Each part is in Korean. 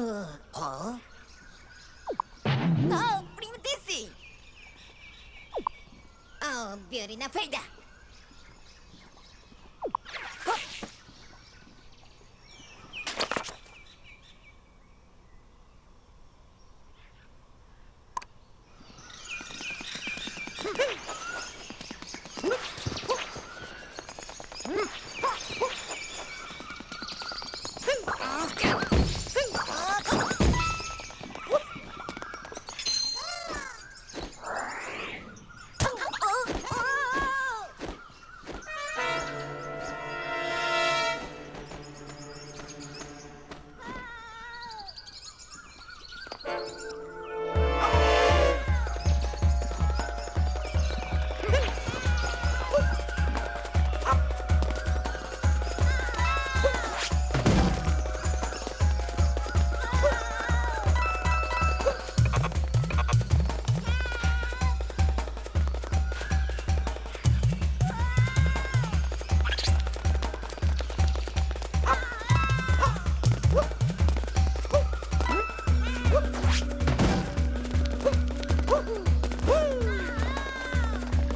Oh, brindisi! Oh, beauty na feira! Hmm.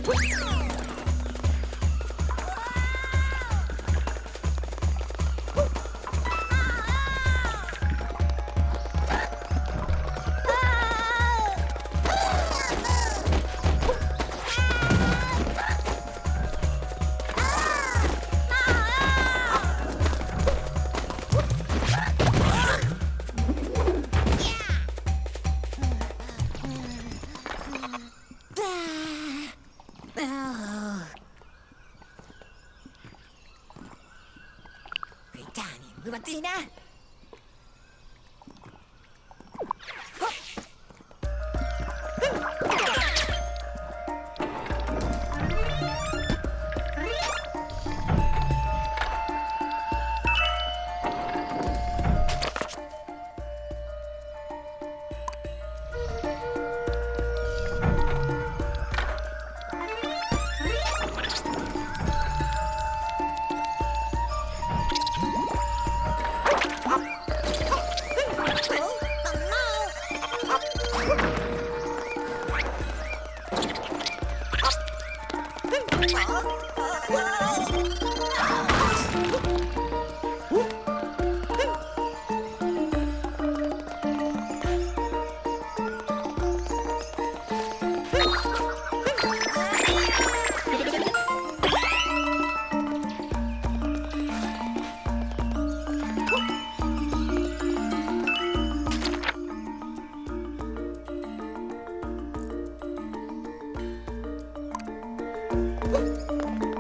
Woo! うまついな。Woo!